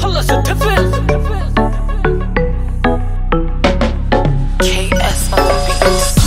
Hala certificate. KS on the.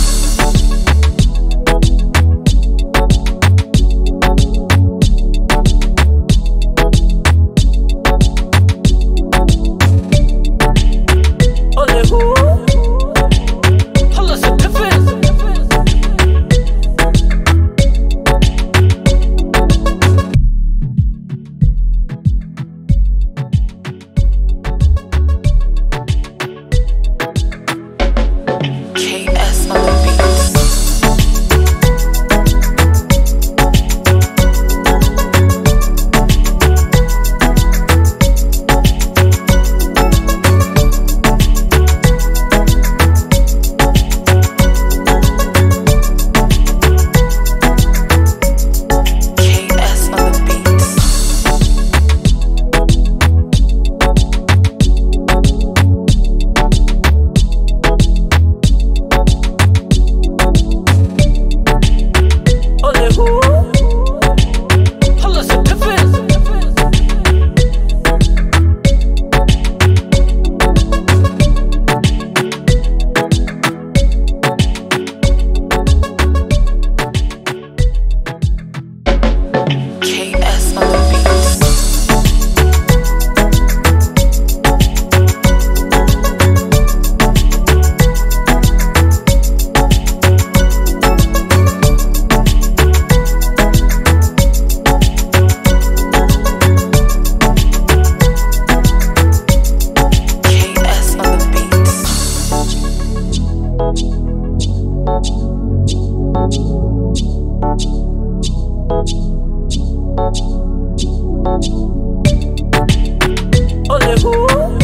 Olé, uh!